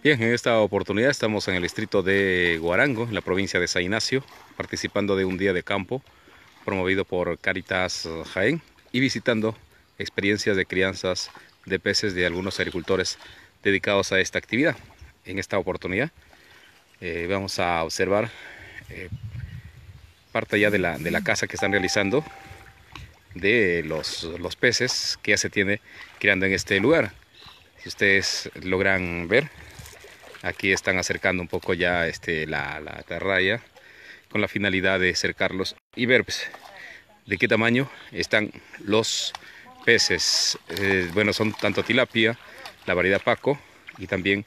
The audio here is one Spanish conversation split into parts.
Bien, en esta oportunidad estamos en el distrito de Guarango, en la provincia de San Ignacio, participando de un día de campo promovido por Caritas Jaén y visitando experiencias de crianzas de peces de algunos agricultores dedicados a esta actividad. En esta oportunidad eh, vamos a observar eh, parte ya de la, de la casa que están realizando de los, los peces que ya se tiene criando en este lugar. Si ustedes logran ver, aquí están acercando un poco ya este, la, la con la finalidad de acercarlos y ver pues, de qué tamaño están los peces. Eh, bueno, son tanto tilapia, la variedad paco y también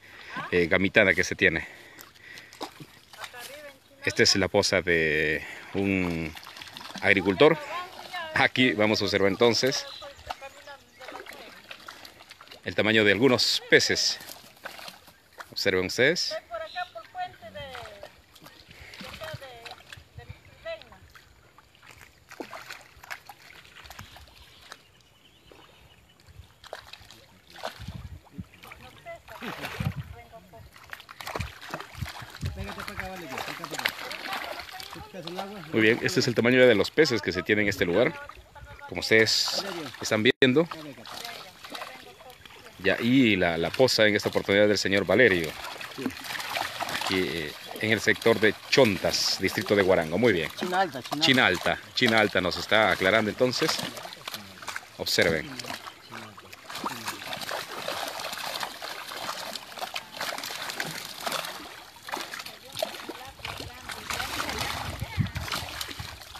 eh, gamitana que se tiene. Esta es la poza de un agricultor. Aquí vamos a observar entonces el tamaño de algunos peces. Observen ustedes. Muy bien, este es el tamaño de los peces que se tienen en este lugar. Como ustedes están viendo. Ya, y la, la posa en esta oportunidad del señor Valerio. Aquí, eh, en el sector de Chontas, distrito de Guarango. Muy bien. China alta, China, China Alta. China Alta nos está aclarando entonces. Observen.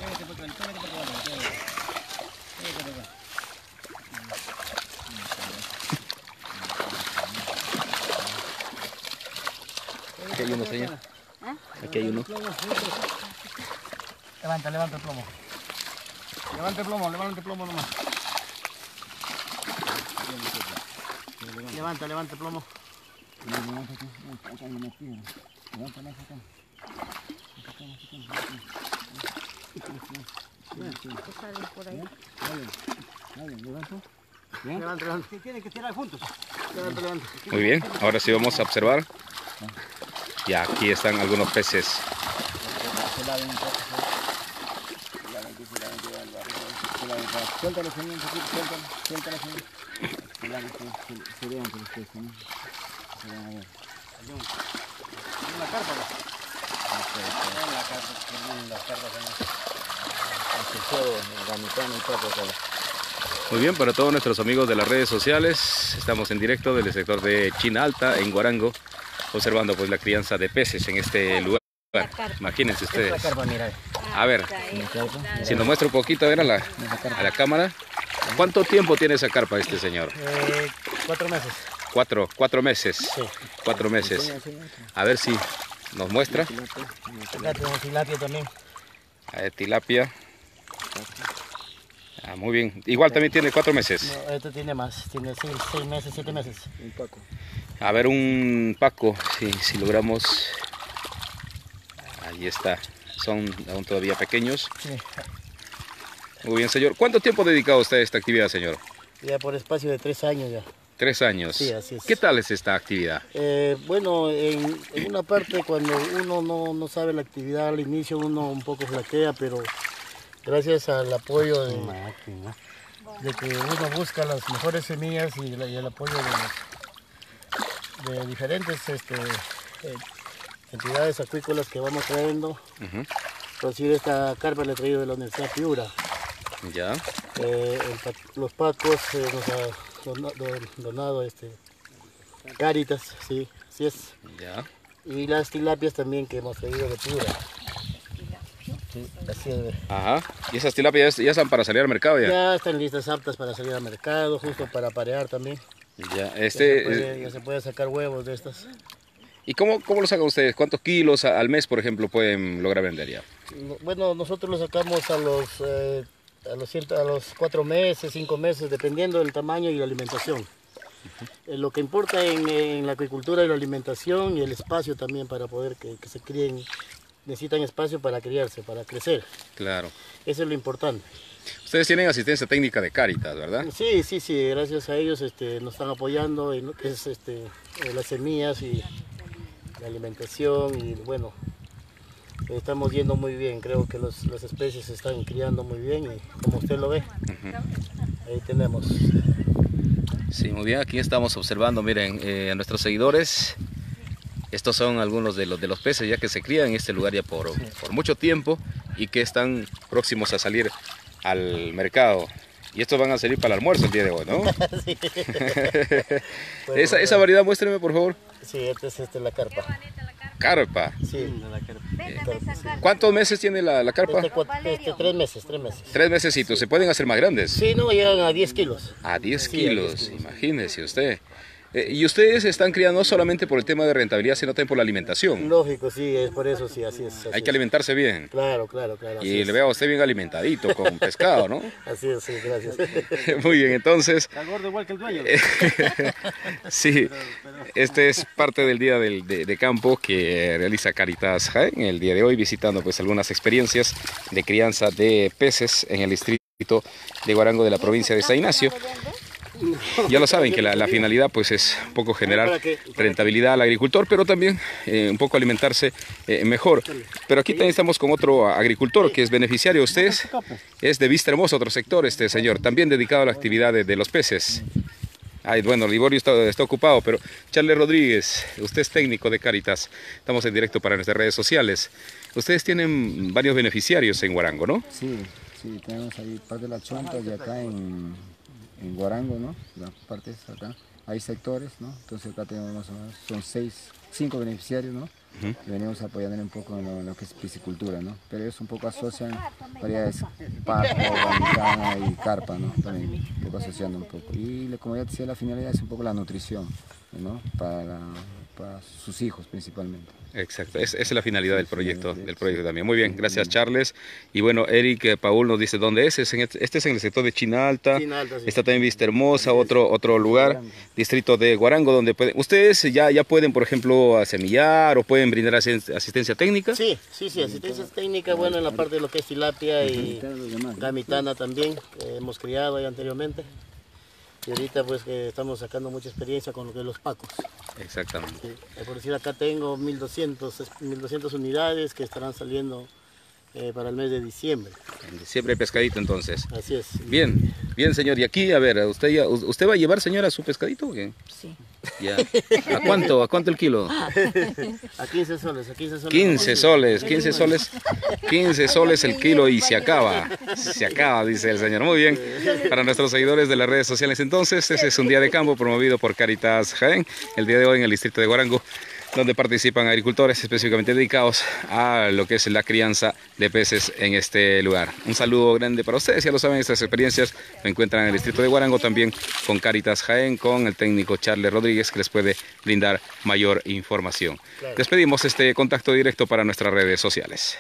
Aquí señor. Aquí hay uno. Levanta, levanta el plomo. Levanta el plomo, levanta el plomo nomás. Levanta, levanta el plomo. Levanta, levanta. Tienen que tirar juntos. Levanta, levanta. Muy bien, ahora sí vamos a observar. Y aquí están algunos peces. Muy bien, para todos nuestros amigos de las redes sociales, estamos en directo del sector de China Alta, en Guarango, observando pues la crianza de peces en este lugar. Imagínense ustedes. A ver, si nos muestra un poquito a ver a la, a la cámara. ¿Cuánto tiempo tiene esa carpa este señor? Eh, cuatro meses. Cuatro, cuatro meses. Sí. Cuatro meses. A ver si nos muestra. Tenemos tilapia también. A ver, tilapia. Ah, muy bien. Igual también tiene cuatro meses. No, este tiene más, tiene seis, seis meses, siete meses. Un poco. A ver, un Paco, si, si logramos. Ahí está. Son aún todavía pequeños. Sí. Muy bien, señor. ¿Cuánto tiempo ha dedicado usted a esta actividad, señor? Ya por espacio de tres años ya. Tres años. Sí, así es. ¿Qué tal es esta actividad? Eh, bueno, en, en una parte cuando uno no, no sabe la actividad al inicio uno un poco flaquea, pero gracias al apoyo de, de que uno busca las mejores semillas y, la- y el apoyo de, los- de diferentes este, eh, entidades acuícolas que vamos trayendo, Ujú. producir esta carpa la he traído de la Universidad Piura. Ya. Eh, el los pacos eh, nos ha dona- don- donado este, Caritas, sí, sí es. Ya. Y las tilapias también que hemos traído de Piura. Sí. Ajá. ¿Y esas tilapias ya, ya están para salir al mercado ya? Ya están listas aptas para salir al mercado, justo para parear también. Ya. Ya, se Este, puede, ya se puede sacar huevos de estas. ¿Y cómo, cómo lo sacan ustedes? ¿Cuántos kilos al mes, por ejemplo, pueden lograr vender ya? No- Bueno, nosotros lo sacamos a los, eh, a los, ciento- a los cuatro meses, cinco meses, dependiendo del tamaño y la alimentación. Eh, lo que importa en, en la agricultura es la alimentación y el espacio también para poder que, que se críen. Necesitan espacio para criarse, para crecer. Claro. Eso es lo importante. Ustedes tienen asistencia técnica de Caritas, ¿verdad? Sí, sí, sí, gracias a ellos este, nos están apoyando en lo que es este, las semillas y la alimentación y bueno, estamos yendo muy bien, creo que los, las especies se están criando muy bien y como usted lo ve, ahí tenemos. Sí, muy bien, aquí estamos observando, miren, eh, a nuestros seguidores, estos son algunos de los, de los peces ya que se crían en este lugar ya por, por mucho tiempo y que están próximos a salir al mercado. Y estos van a salir para el almuerzo el día de hoy, ¿no? Sí. esa, esa variedad, muéstreme por favor. Sí, esta es este, la carpa. Carpa. Sí, la carpa. ¿Cuántos meses tiene la, la carpa? Este, este, tres meses, tres meses. Tres mesecitos. ¿Se pueden hacer más grandes? Sí, no, llegan a 10 kilos. A 10 Sí, a 10 kilos, kilos. imagínese usted. Eh, y ustedes están criando no solamente por el tema de rentabilidad, sino también por la alimentación. Lógico, sí, es por eso, sí, así es. así Hay que alimentarse bien. Claro, claro, claro. Y le veo a usted bien alimentadito con pescado, ¿no? Así es, sí, gracias. Muy bien, entonces, Está gordo igual que el dueño. sí, este es parte del día del- de, de campo que realiza Caritas Jaén el día de hoy, visitando pues algunas experiencias de crianza de peces en el distrito de Guarango de la provincia de San Ignacio. Ya lo saben que la, la finalidad pues es un poco generar rentabilidad al agricultor, pero también eh, un poco alimentarse eh, mejor. Pero aquí también estamos con otro agricultor que es beneficiario. Usted es, es de Vista Hermosa, otro sector, este señor, también dedicado a la actividad de, de los peces. Ay, bueno, Liborio está, está ocupado, pero Charles Rodríguez, usted es técnico de Caritas. Estamos en directo para nuestras redes sociales. Ustedes tienen varios beneficiarios en Guarango, ¿no? Sí, sí, tenemos ahí parte de la chonta y acá en, en Guarango, ¿no? La parte es acá. Hay sectores, ¿no? Entonces acá tenemos más o menos, son seis, cinco beneficiarios, ¿no? Y venimos apoyando un poco en lo, en lo que es piscicultura, ¿no? Pero ellos un poco asocian variedades pato, guanicana y carpa, ¿no? También un poco asociando un poco. Y como ya te decía, la finalidad es un poco la nutrición, ¿no? Para, para sus hijos principalmente. Exacto, es- esa es la finalidad del proyecto, del proyecto también. Muy bien, gracias Charles. Y bueno, Eric eh, Paul nos dice dónde es. Es en este, este es en el sector de China Alta. China Alta, sí. Está también Vista Hermosa, otro, otro lugar, distrito de Guarango, donde pueden. Ustedes ya, ya pueden, por ejemplo, semillar o pueden brindar asisten- asistencia técnica. Sí, sí, sí, asistencia técnica, bueno, en la parte de lo que es tilapia y gamitana también, que hemos criado ahí anteriormente. Y ahorita pues que estamos sacando mucha experiencia con lo que es los pacos. Exactamente. Sí. Eh, Por decir, acá tengo 1200, es- 1200 unidades que estarán saliendo eh, para el mes de diciembre. Siempre hay pescadito entonces. Así es. Bien, bien señor. Y aquí, a ver, ¿usted, ya, ¿usted va a llevar, señora, su pescadito o qué? Sí. Ya. ¿A cuánto? ¿A cuánto el kilo? A 15 soles, a 15 soles. 15 soles, 15 soles, 15 soles el kilo y se acaba, se acaba, dice el señor. Muy bien, para nuestros seguidores de las redes sociales entonces, ese es un día de campo promovido por Caritas Jaén, el día de hoy en el distrito de Guarango, donde participan agricultores específicamente dedicados a lo que es la crianza de peces en este lugar. Un saludo grande para ustedes, ya lo saben, estas experiencias lo encuentran en el distrito de Guarango también con Caritas Jaén, con el técnico Charles Rodríguez que les puede brindar mayor información. Despedimos este contacto directo para nuestras redes sociales.